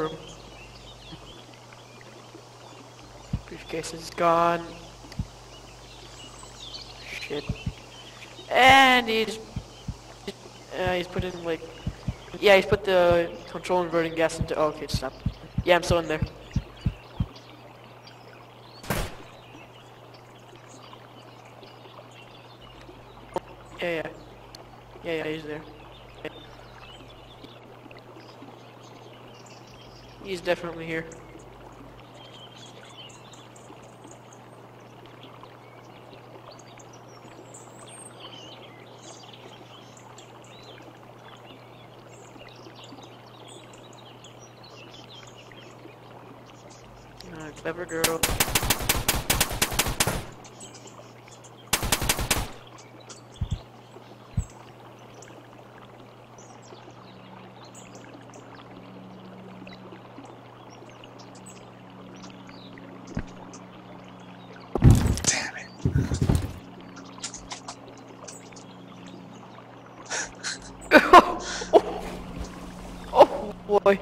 room. Briefcase is gone. Shit. And he's... Uh, he's put in, like... Yeah, he's put the control inverting gas into... Oh, okay, stop. Yeah, I'm still in there. Yeah, yeah. Yeah, yeah, he's there. He's definitely here. Ah, clever girl. Damn it. Oh, oh, oh boy,